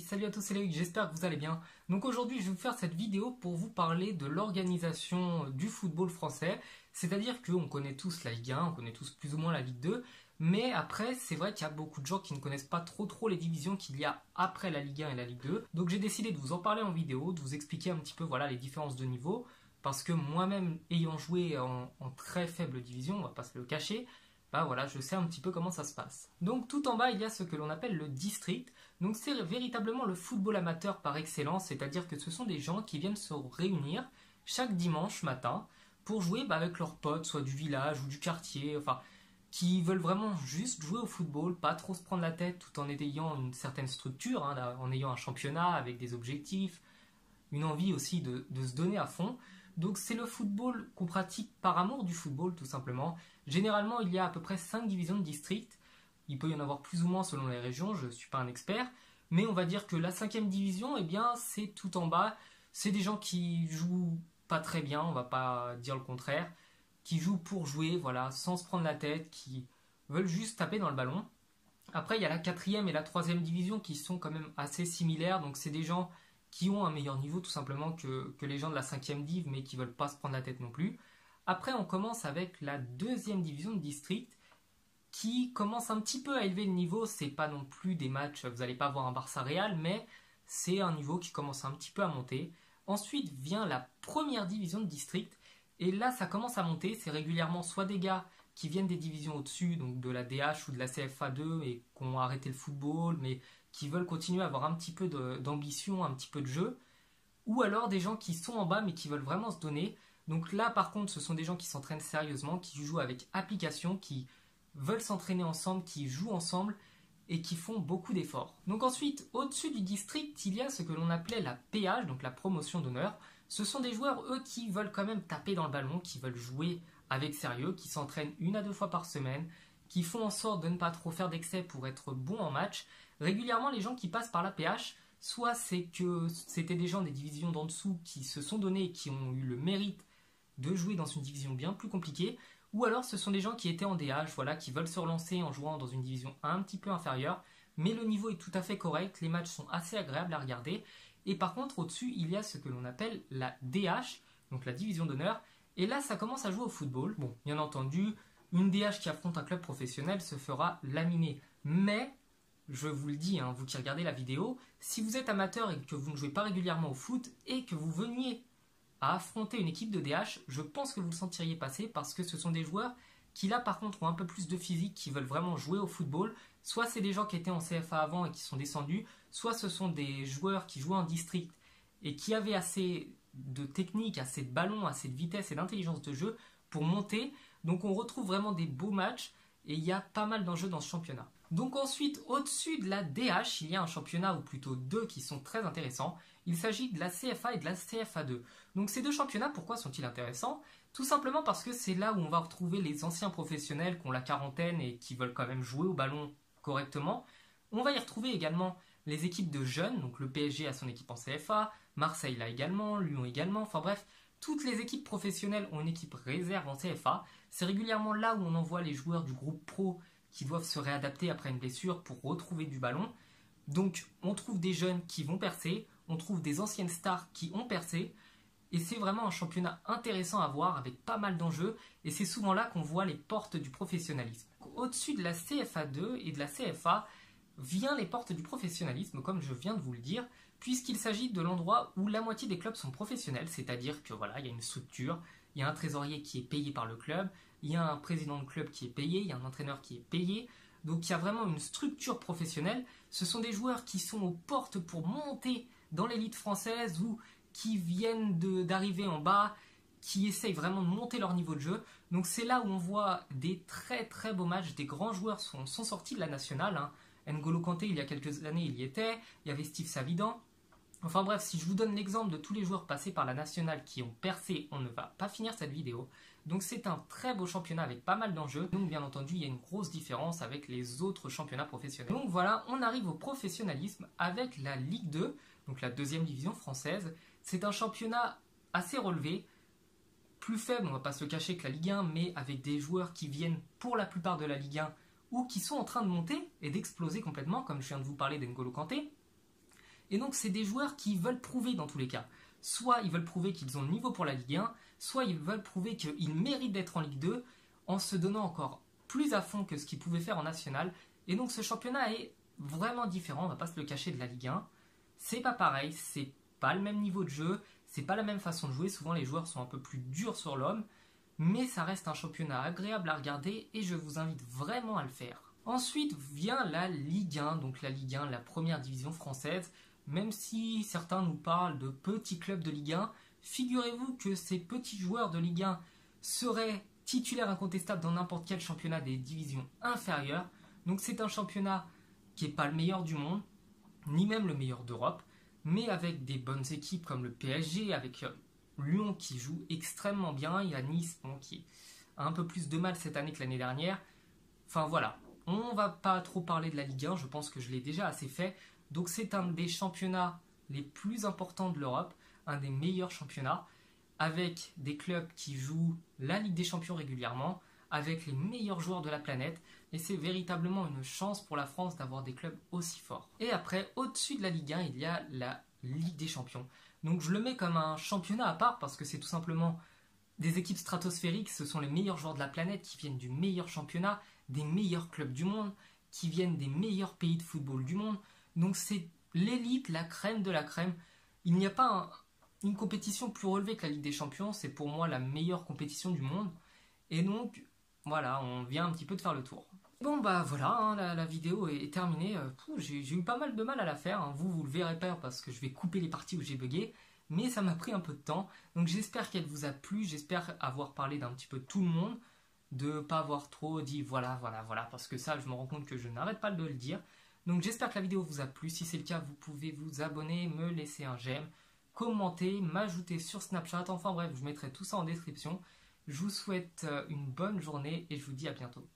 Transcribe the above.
Salut à tous, c'est Loïc, j'espère que vous allez bien. Donc aujourd'hui, je vais vous faire cette vidéo pour vous parler de l'organisation du football français. C'est-à-dire qu'on connaît tous la Ligue 1, on connaît tous plus ou moins la Ligue 2, mais après, c'est vrai qu'il y a beaucoup de gens qui ne connaissent pas trop trop les divisions qu'il y a après la Ligue 1 et la Ligue 2. Donc j'ai décidé de vous en parler en vidéo, de vous expliquer un petit peu voilà les différences de niveau, parce que moi-même, ayant joué en, en très faible division, on va pas se le cacher, bah voilà, je sais un petit peu comment ça se passe. Donc tout en bas, il y a ce que l'on appelle le district. Donc c'est véritablement le football amateur par excellence, c'est-à-dire que ce sont des gens qui viennent se réunir chaque dimanche matin pour jouer bah, avec leurs potes, soit du village ou du quartier, enfin, qui veulent vraiment juste jouer au football, pas trop se prendre la tête tout en ayant une certaine structure, hein, en ayant un championnat avec des objectifs, une envie aussi de, de se donner à fond. Donc c'est le football qu'on pratique par amour du football tout simplement. Généralement il y a à peu près 5 divisions de district. Il peut y en avoir plus ou moins selon les régions, je ne suis pas un expert. Mais on va dire que la cinquième division, eh bien, c'est tout en bas. C'est des gens qui jouent pas très bien, on va pas dire le contraire. Qui jouent pour jouer, voilà, sans se prendre la tête, qui veulent juste taper dans le ballon. Après, il y a la quatrième et la troisième division qui sont quand même assez similaires. Donc c'est des gens qui ont un meilleur niveau tout simplement que, les gens de la 5e div mais qui veulent pas se prendre la tête non plus. Après on commence avec la deuxième division de district qui commence un petit peu à élever le niveau, c'est pas non plus des matchs, vous n'allez pas voir un Barça Real, mais c'est un niveau qui commence un petit peu à monter. Ensuite vient la première division de district, et là ça commence à monter, c'est régulièrement soit des gars qui viennent des divisions au-dessus, donc de la DH ou de la CFA2 et qui ont arrêté le football, mais qui veulent continuer à avoir un petit peu d'ambition, un petit peu de jeu, ou alors des gens qui sont en bas mais qui veulent vraiment se donner. Donc là par contre ce sont des gens qui s'entraînent sérieusement, qui jouent avec application, qui veulent s'entraîner ensemble, qui jouent ensemble et qui font beaucoup d'efforts. Donc ensuite, au-dessus du district, il y a ce que l'on appelait la PH, donc la promotion d'honneur. Ce sont des joueurs, eux, qui veulent quand même taper dans le ballon, qui veulent jouer avec sérieux, qui s'entraînent une à deux fois par semaine, qui font en sorte de ne pas trop faire d'excès pour être bons en match. Régulièrement, les gens qui passent par la PH, soit c'est que c'était des gens des divisions d'en dessous qui se sont donnés qui ont eu le mérite de jouer dans une division bien plus compliquée, ou alors ce sont des gens qui étaient en DH, voilà, qui veulent se relancer en jouant dans une division un petit peu inférieure, mais le niveau est tout à fait correct, les matchs sont assez agréables à regarder, et par contre au-dessus il y a ce que l'on appelle la DH, donc la division d'honneur, et là ça commence à jouer au football. Bon, bien entendu, une DH qui affronte un club professionnel se fera laminer. Mais, je vous le dis, hein, vous qui regardez la vidéo, si vous êtes amateur et que vous ne jouez pas régulièrement au foot et que vous veniez à affronter une équipe de DH, je pense que vous le sentiriez passer parce que ce sont des joueurs qui là par contre ont un peu plus de physique, qui veulent vraiment jouer au football. Soit c'est des gens qui étaient en CFA avant et qui sont descendus, soit ce sont des joueurs qui jouent en district et qui avaient assez de technique, assez de ballon, assez de vitesse et d'intelligence de jeu pour monter. Donc on retrouve vraiment des beaux matchs et il y a pas mal d'enjeux dans ce championnat. Donc ensuite, au-dessus de la DH, il y a un championnat, ou plutôt deux, qui sont très intéressants. Il s'agit de la CFA et de la CFA2. Donc ces deux championnats, pourquoi sont-ils intéressants? Tout simplement parce que c'est là où on va retrouver les anciens professionnels qui ont la quarantaine et qui veulent quand même jouer au ballon correctement. On va y retrouver également les équipes de jeunes, donc le PSG a son équipe en CFA, Marseille l'a également, Lyon également, enfin bref, toutes les équipes professionnelles ont une équipe réserve en CFA. C'est régulièrement là où on envoie les joueurs du groupe pro qui doivent se réadapter après une blessure pour retrouver du ballon. Donc on trouve des jeunes qui vont percer, on trouve des anciennes stars qui ont percé, et c'est vraiment un championnat intéressant à voir avec pas mal d'enjeux, et c'est souvent là qu'on voit les portes du professionnalisme. Au-dessus de la CFA2 et de la CFA, vient les portes du professionnalisme, comme je viens de vous le dire, puisqu'il s'agit de l'endroit où la moitié des clubs sont professionnels, c'est-à-dire que voilà, il y a une structure, il y a un trésorier qui est payé par le club, il y a un président de club qui est payé, il y a un entraîneur qui est payé, donc il y a vraiment une structure professionnelle. Ce sont des joueurs qui sont aux portes pour monter dans l'élite française ou qui viennent d'arriver en bas, qui essayent vraiment de monter leur niveau de jeu. Donc c'est là où on voit des très très beaux matchs, des grands joueurs sont, sortis de la nationale. Hein. N'Golo Kanté, il y a quelques années, il y était. Il y avait Steve Savidan. Enfin bref, si je vous donne l'exemple de tous les joueurs passés par la nationale qui ont percé, on ne va pas finir cette vidéo. Donc c'est un très beau championnat avec pas mal d'enjeux. Donc bien entendu, il y a une grosse différence avec les autres championnats professionnels. Donc voilà, on arrive au professionnalisme avec la Ligue 2, donc la deuxième division française. C'est un championnat assez relevé, plus faible, on va pas se cacher que la Ligue 1, mais avec des joueurs qui viennent pour la plupart de la Ligue 1 ou qui sont en train de monter et d'exploser complètement, comme je viens de vous parler d'Engolo Kanté. Et donc c'est des joueurs qui veulent prouver dans tous les cas. Soit ils veulent prouver qu'ils ont le niveau pour la Ligue 1, soit ils veulent prouver qu'ils méritent d'être en Ligue 2 en se donnant encore plus à fond que ce qu'ils pouvaient faire en national. Et donc ce championnat est vraiment différent, on va pas se le cacher de la Ligue 1. C'est pas pareil, c'est pas le même niveau de jeu, c'est pas la même façon de jouer, souvent les joueurs sont un peu plus durs sur l'homme, mais ça reste un championnat agréable à regarder et je vous invite vraiment à le faire. Ensuite vient la Ligue 1, donc la Ligue 1, la première division française. Même si certains nous parlent de petits clubs de Ligue 1, figurez-vous que ces petits joueurs de Ligue 1 seraient titulaires incontestables dans n'importe quel championnat des divisions inférieures. Donc c'est un championnat qui n'est pas le meilleur du monde, ni même le meilleur d'Europe, mais avec des bonnes équipes comme le PSG, avec euh, Lyon qui joue extrêmement bien, il y a Nice qui a un peu plus de mal cette année que l'année dernière. Enfin voilà, on va pas trop parler de la Ligue 1, je pense que je l'ai déjà assez fait. Donc c'est un des championnats les plus importants de l'Europe, un des meilleurs championnats, avec des clubs qui jouent la Ligue des Champions régulièrement, avec les meilleurs joueurs de la planète, et c'est véritablement une chance pour la France d'avoir des clubs aussi forts. Et après, au-dessus de la Ligue 1, il y a la Ligue des Champions. Donc je le mets comme un championnat à part parce que c'est tout simplement des équipes stratosphériques, ce sont les meilleurs joueurs de la planète qui viennent du meilleur championnat, des meilleurs clubs du monde, qui viennent des meilleurs pays de football du monde. Donc c'est l'élite, la crème de la crème. Il n'y a pas une compétition plus relevée que la Ligue des Champions, c'est pour moi la meilleure compétition du monde. Et donc voilà, on vient un petit peu de faire le tour. Bon bah voilà, hein, la, vidéo est, terminée. Euh, j'ai eu pas mal de mal à la faire. Hein. Vous, vous le verrez pas parce que je vais couper les parties où j'ai bugué. Mais ça m'a pris un peu de temps. Donc j'espère qu'elle vous a plu. J'espère avoir parlé d'un petit peu tout le monde. De pas avoir trop dit voilà, voilà, voilà. Parce que ça, je me rends compte que je n'arrête pas de le dire. Donc j'espère que la vidéo vous a plu. Si c'est le cas, vous pouvez vous abonner, me laisser un j'aime, commenter, m'ajouter sur Snapchat. Enfin bref, je mettrai tout ça en description. Je vous souhaite euh, une bonne journée et je vous dis à bientôt.